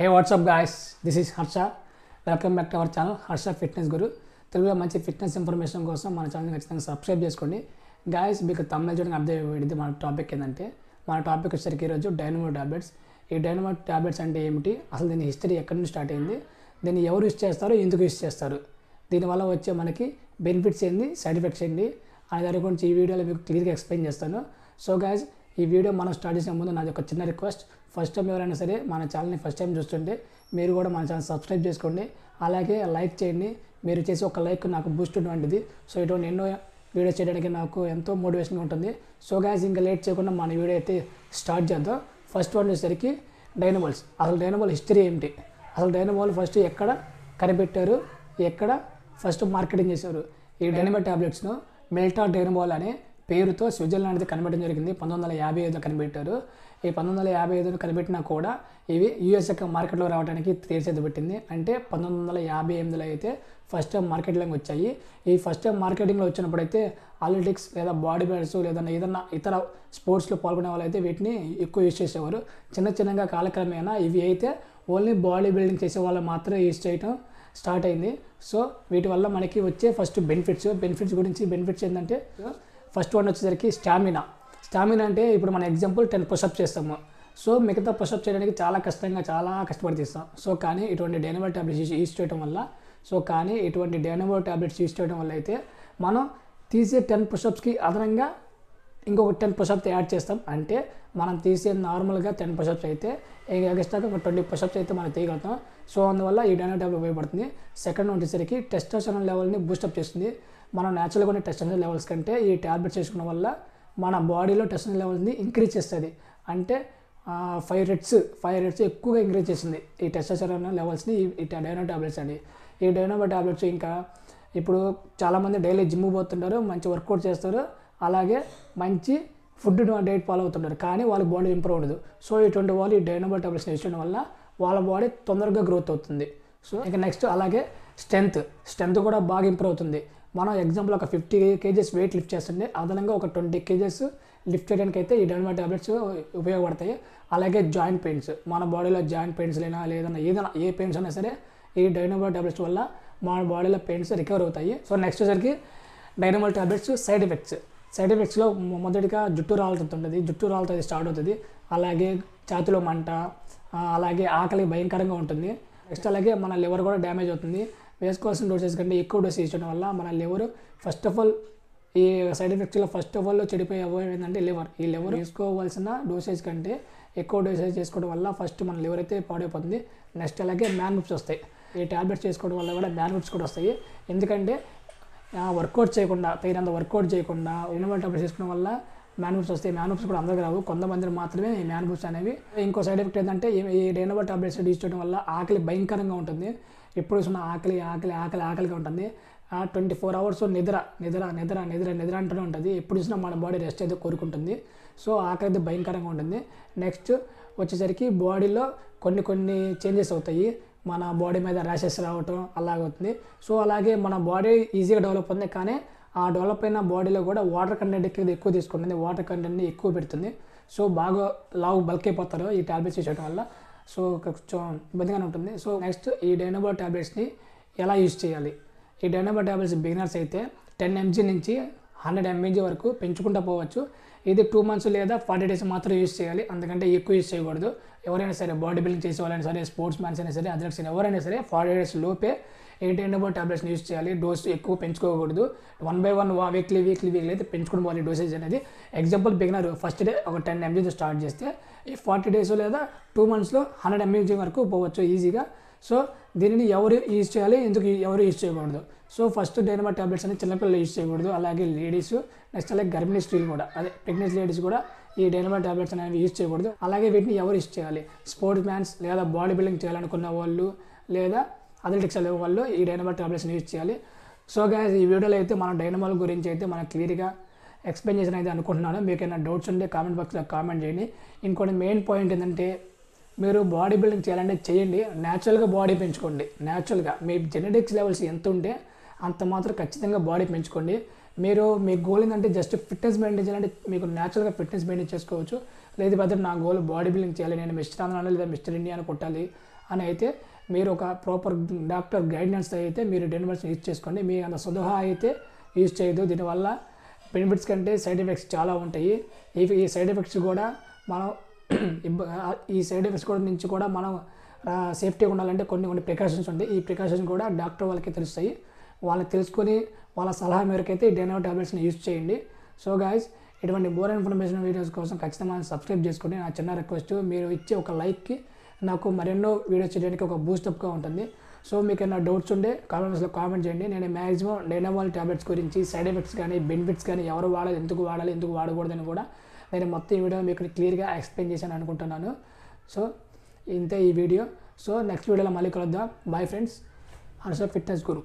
Hey what's up guys this is Harsha welcome back to our channel Harsha fitness guru తెలుగులో మంచి fitness information కోసం మన channel ఖచ్చితంగా subscribe చేసుకోండి. Guys మీకు తమిళ చూడడానికి అర్థం మన టాపిక్ ఏంటంటే మన టాపిక్ వచ్చేసరికి ఈరోజు డైనమో టాబ్లెట్స్ ఈ డైనమో టాబ్లెట్స్ అంటే ఏమిటి? అసలు దీని హిస్టరీ ఎక్కడి నుంచి స్టార్ట్ అయింది? దీన్ని ఎవరు యూస్ చేస్తారు? ఎందుకు యూస్ చేస్తారు? దీనివల్ల వచ్చే మనకి బెనిఫిట్స్ ఏంది? సైడ్ ఎఫెక్ట్స్ ఏంటి అనే దాని గురించి ఈ వీడియోలో మీకు క్లియర్గా ఎక్స్ప్లెయిన్ చేస్తాను. సో గాయస్ ఈ వీడియో మనం స్టార్ట్ చేసే ముందు నాది ఒక చిన్న రిక్వెస్ట్ ఫస్ట్ టైం ఎవరైనా సరే మన ఛానల్ని ఫస్ట్ టైం చూస్తుంటే మీరు కూడా మన ఛానల్ సబ్స్క్రైబ్ చేసుకోండి. అలాగే లైక్ చేయండి. మీరు చేసే ఒక లైక్ నాకు బూస్ట్ ఉన్నటువంటిది. సో ఇటువంటి ఎన్నో వీడియోస్ చేయడానికి నాకు ఎంతో మోటివేషన్గా ఉంటుంది. సో గ్యాస్ ఇంకా లేట్ చేయకుండా మన వీడియో అయితే స్టార్ట్ చేద్దాం. ఫస్ట్ వన్ వచ్చేసరికి డైనమాల్స్. అసలు డైనమోల్ హిస్టరీ ఏమిటి అసలు డైనమోల్ ఫస్ట్ ఎక్కడ కనిపెట్టారు? ఎక్కడ ఫస్ట్ మార్కెటింగ్ చేశారు? ఈ డైనమో టాబ్లెట్స్ను మెల్టా డైనమోల్ అనే పేరుతో స్విట్జర్లాండ్ అయితే కనిపెట్టడం జరిగింది. పంతొమ్మిది వందల యాభై ఐదులో కనిపెట్టారు. ఈ పంతొమ్మిది వందల యాభై ఐదును కనిపెట్టినా కూడా ఇవి యూఎస్ యొక్క మార్కెట్లో రావడానికి తీర్చేది పెట్టింది అంటే పంతొమ్మిది వందల యాభై ఎనిమిదిలో అయితే ఫస్ట్ టైం మార్కెట్లోకి వచ్చాయి. ఈ ఫస్ట్ టైం మార్కెటింగ్లో వచ్చినప్పుడు అయితే అథ్లెటిక్స్ లేదా బాడీ బిల్డర్స్ లేదా ఏదన్నా ఇతర స్పోర్ట్స్లో పాల్గొనే వాళ్ళు అయితే వీటిని ఎక్కువ యూజ్ చేసేవారు. చిన్న చిన్నగా కాలక్రమేణా ఇవి అయితే ఓన్లీ బాడీ బిల్డింగ్ చేసే వాళ్ళు మాత్రమే యూజ్ చేయటం స్టార్ట్ అయింది. సో వీటి వల్ల మనకి వచ్చే ఫస్ట్ బెనిఫిట్స్ బెనిఫిట్స్ గురించి బెనిఫిట్స్ ఏంటంటే ఫస్ట్ వన్ వచ్చేసరికి స్టామినా. స్టామినా అంటే ఇప్పుడు మన ఎగ్జాంపుల్ టెన్ పుషప్ చేస్తాము. సో మిగతా పుషప్ చేయడానికి చాలా కష్టంగా చాలా కష్టపడి తీస్తాం సో కానీ ఇటువంటి డైనమో ట్యాబ్లెట్స్ యూజ్ చేయడం వల్ల సో కానీ ఇటువంటి డైనమో ట్యాబ్లెట్స్ యూజ్ చేయడం వల్ల అయితే మనం తీసే టెన్ పుషప్స్కి అదనంగా ఇంకొక టెన్ పుషప్స్ యాడ్ చేస్తాం. అంటే మనం తీసే నార్మల్గా టెన్ పుషప్స్ అయితే ఎక్స్ట్రాగా ఒక ట్వంటీ పుషప్స్ అయితే మనం తీయగలుగుతాం. సో అందువల్ల ఈ డైనో ట్యాబ్లెట్ ఉపయోగపడుతుంది. సెకండ్ వచ్చేసరికి టెస్టోస్టెరాన్ లెవెల్ని బూస్టప్ చేస్తుంది. మనం న్యాచురల్గా ఉన్న టెస్టోస్టెరాన్ లెవెల్స్ కంటే ఈ ట్యాబ్లెట్స్ వేసుకోవడం వల్ల మన బాడీలో టెస్టోస్టెరాన్ లెవెల్ని ఇంక్రీజ్ చేస్తుంది. అంటే ఫైవ్ రెట్స్ ఫైవ్ రెట్స్ ఎక్కువగా ఇంక్రీజ్ చేస్తుంది. ఈ టెస్టోస్టెరాన్ లెవెల్స్ని ఈ డైనో ట్యాబ్లెట్స్ అండి. ఈ డైనో ట్యాబ్లెట్స్ ఇంకా ఇప్పుడు చాలామంది డైలీ జిమ్ పోతుంటారు మంచి వర్కౌట్ చేస్తారు. అలాగే మంచి ఫుడ్ డైట్ ఫాలో అవుతుంటారు. కానీ వాళ్ళ బాడీ ఇంప్రూవ్ ఉండదు. సో ఇటువంటి వాళ్ళు ఈ డైనో టాబ్లెట్స్ వేసుకోవడం వల్ల వాళ్ళ బాడీ తొందరగా గ్రోత్ అవుతుంది. సో ఇక నెక్స్ట్ అలాగే స్ట్రెంత్ స్ట్రెంత్ కూడా బాగా ఇంప్రూవ్ అవుతుంది. మనం ఎగ్జాంపుల్ ఒక ఫిఫ్టీ కేజెస్ వెయిట్ లిఫ్ట్ చేస్తుంటే అదనంగా ఒక ట్వంటీ కేజెస్ లిఫ్ట్ చేయడానికి అయితే ఈ డైనమో టాబ్లెట్స్ ఉపయోగపడతాయి. అలాగే జాయింట్ పెయిన్స్ మన బాడీలో జాయింట్ పెయిన్స్ అయినా లేదన్నా ఏదైనా ఏ పెయిన్స్ అయినా సరే ఈ డైనమో టాబ్లెట్స్ వల్ల మన బాడీలో పెయిన్స్ రికవర్ అవుతాయి. సో నెక్స్ట్ వచ్చరికి Dynamo tablets side effects side ఎఫెక్ట్స్లో మొదటిగా జుట్టు రాలుతుంటుంది జుట్టు రాలుతుంది స్టార్ట్ అవుతుంది. అలాగే ఛాతిలో మంట అలాగే ఆకలి భయంకరంగా ఉంటుంది. నెక్స్ట్ అలాగే మన లివర్ కూడా డ్యామేజ్ అవుతుంది. వేసుకోవాల్సిన డోసెస్ కంటే ఎక్కువ డోస్ ఇచ్చడం వల్ల మన లివర్ ఫస్ట్ ఆఫ్ ఆల్ ఈ సైడ్ ఎఫెక్ట్స్లో ఫస్ట్ ఆఫ్ ఆల్ చెడిపోయే అవయవం ఏంటంటే లివర్. ఈ లివర్ వేసుకోవాల్సిన డోసేజ్ కంటే ఎక్కువ డోసేజ్ చేసుకోవడం వల్ల ఫస్ట్ మన లివర్ అయితే పాడైపోతుంది. నెక్స్ట్ అలాగే మ్యాన్ బుప్స్ వస్తాయి. ఈ ట్యాబ్లెట్స్ చేసుకోవడం వల్ల కూడా మ్యాన్ బుప్స్ కూడా వస్తాయి. ఎందుకంటే వర్కౌట్ చేయకుండా తగినంత వర్కౌట్ చేయకుండా ఇన్వెంట్ టాబ్లెట్స్ చేసుకోవడం వల్ల మ్యాన్బుప్స్ వస్తాయి మ్యాన్బుప్స్ కూడా అందరికి రావు. కొంతమంది మాత్రమే ఈ అనేవి. ఇంకో సైడ్ ఎఫెక్ట్ ఏంటంటే ఈ డైనోవా టాబ్లెట్స్ యూజ్ చేయడం వల్ల ఆకలి భయంకరంగా ఉంటుంది. ఎప్పుడు చూసిన ఆకలి ఆకలి ఆకలి ఆకలిగా ఉంటుంది. ట్వంటీ ఫోర్ అవర్స్ నిద్ర నిద్ర నిద్ర నిద్ర నిద్ర అంటూనే ఉంటుంది. ఎప్పుడు చూసినా మన బాడీ రెస్ట్ అయితే కోరుకుంటుంది. సో ఆకలి అయితే భయంకరంగా ఉంటుంది. నెక్స్ట్ వచ్చేసరికి బాడీలో కొన్ని కొన్ని చేంజెస్ అవుతాయి. మన బాడీ మీద ర్యాషెస్ రావటం అలాగవుతుంది. సో అలాగే మన బాడీ ఈజీగా డెవలప్ అవుతుంది. కానీ ఆ డెవలప్ అయిన బాడీలో కూడా వాటర్ కంటెంట్ ఎక్కువ తీసుకుంటుంది. వాటర్ కంటెంట్ని ఎక్కువ పెడుతుంది. సో బాగా లావు బల్క్ అయిపోతారు ఈ టాబ్లెట్స్ వేసేయడం వల్ల. సో కొంచెం ఇబ్బందిగానే ఉంటుంది. సో నెక్స్ట్ ఈ డైనోబో టాబ్లెట్స్ని ఎలా యూజ్ చేయాలి? ఈ డైనోబో ట్యాబ్లెట్స్ బిగినర్స్ అయితే టెన్ ఎంజీ నుంచి హండ్రెడ్ ఎంఏజీ వరకు పెంచుకుంటూ పోవచ్చు. ఇది టూ మంత్స్ లేదా ఫార్టీ డేస్ మాత్రం యూజ్ చేయాలి. అందుకంటే ఎక్కువ యూజ్ చేయకూడదు. ఎవరైనా సరే బాడీ బిల్డింగ్ చేసే వాళ్ళైనా సరే స్పోర్ట్స్ మ్యాన్స్ అయినా సరే అథ్లెట్స్ అయినా ఎవరైనా సరే ఫార్టీ డేస్ లోపే ఎయిట్ ఎండబో టాబ్లెట్స్ని యూజ్ చేయాలి డోస్ ఎక్కువ పెంచుకోకూడదు. One by one weekly weekly weekly అయితే పెంచుకుని పోవాలి డోసేజ్ అనేది ఎగ్జాంపుల్ బిగినర్ ఫస్ట్ డే ఒక టెన్ ఎంజీతో స్టార్ట్ చేస్తే ఈ ఫార్టీ డేస్ లేదా టూ మంత్స్లో హండ్రెడ్ ఎంజీ వరకు పోవచ్చు ఈజీగా సో దీనిని ఎవరు యూజ్ చేయాలి ఎందుకు ఎవరు యూజ్ చేయకూడదు? సో ఫస్ట్ డైనమా టాబ్లెట్స్ అనేది చిన్నపిల్లలు యూజ్ చేయకూడదు. అలాగే లేడీస్ నెక్స్ట్ అలాగే గర్భిణీ స్త్రీలు కూడా అదే ప్రెగ్నెంట్ లేడీస్ కూడా ఈ డైనమా టాబ్లెట్స్ అనేవి యూజ్ చేయకూడదు. అలాగే వీటిని ఎవరు యూజ్ చేయాలి? స్పోర్ట్స్ మ్యాన్స్ లేదా బాడీ బిల్డింగ్ చేయాలనుకున్న వాళ్ళు లేదా అథ్లెటిక్స్ అనే వాళ్ళు ఈ డైనమా టాబ్లెట్స్ని యూజ్ చేయాలి. సో గాయస్ ఈ వీడియోలో అయితే మన డైనమాల్ గురించి అయితే మనం క్లియర్గా ఎక్స్ప్లెయిన్ చేసిన అయితే అనుకుంటున్నాను. మీకు ఏమైనా డౌట్స్ ఉంటే కామెంట్ బాక్స్లో కామెంట్ చేయండి. ఇంకోటి మెయిన్ పాయింట్ ఏంటంటే మీరు బాడీ బిల్డింగ్ చేయాలంటే చేయండి. న్యాచురల్గా బాడీ పెంచుకోండి. న్యాచురల్గా మీ జెనెటిక్స్ లెవెల్స్ ఎంత ఉంటే అంత మాత్రం ఖచ్చితంగా బాడీ పెంచుకోండి. మీరు మీ గోల్ ఏంటంటే జస్ట్ ఫిట్నెస్ మెయింటైన్ చేయాలంటే మీకు న్యాచురల్గా ఫిట్నెస్ మెయింటైన్ చేసుకోవచ్చు. లేదు బెదర్ నా గోల్ బాడీ బిల్డింగ్ చేయాలి నేను మిస్టర్ ఆంధ్ర లేదా మిస్టర్ ఇండియా అని కొట్టాలి అని అయితే మీరు ఒక ప్రాపర్ డాక్టర్ గైడెన్స్ అయితే మీరు డెన్వర్స్ యూజ్ చేసుకోండి. మీ అంత సుధహా అయితే యూజ్ చేయదు దీనివల్ల బెనిఫిట్స్ కంటే సైడ్ ఎఫెక్ట్స్ చాలా ఉంటాయి. ఇవి ఈ సైడ్ ఎఫెక్ట్స్ కూడా మనం ఈ సైడ్ ఎఫెక్ట్స్ కూడా నుంచి కూడా మనం సేఫ్టీగా ఉండాలంటే కొన్ని కొన్ని ప్రికాషన్స్ ఉంటాయి. ఈ ప్రికాషన్స్ కూడా డాక్టర్ వాళ్ళకి తెలుస్తాయి. వాళ్ళని తెలుసుకొని వాళ్ళ సలహా మేరకు అయితే ఈ డెనో టాబ్లెట్స్ని యూజ్ చేయండి. సో గాయస్ ఇటువంటి మోర్ ఇన్ఫర్మేషన్ వీడియోస్ కోసం ఖచ్చితంగా సబ్స్క్రైబ్ చేసుకోండి నా చిన్న రిక్వెస్ట్ మీరు ఇచ్చే ఒక లైక్కి నాకు మరెన్నో వీడియోస్ చేయడానికి ఒక బూస్టప్గా ఉంటుంది. సో మీకు ఏమైనా డౌట్స్ ఉంటే కామెంట్స్లో కామెంట్ చేయండి. నేను మ్యాక్సిమం డైనమాల్ ట్యాబ్లెట్స్ గురించి సైడ్ ఎఫెక్ట్స్ కానీ బెనిఫిట్స్ కానీ ఎవరు వాడాలి ఎందుకు వాడాలి ఎందుకు వాడకూడదని కూడా నేను మొత్తం ఈ వీడియో మీకు క్లియర్గా ఎక్స్ప్లెయిన్ చేశాను అనుకుంటున్నాను. సో ఇంతే ఈ వీడియో సో నెక్స్ట్ వీడియోలో మళ్ళీ కలుద్దాం. Bye friends Harsha fitness guru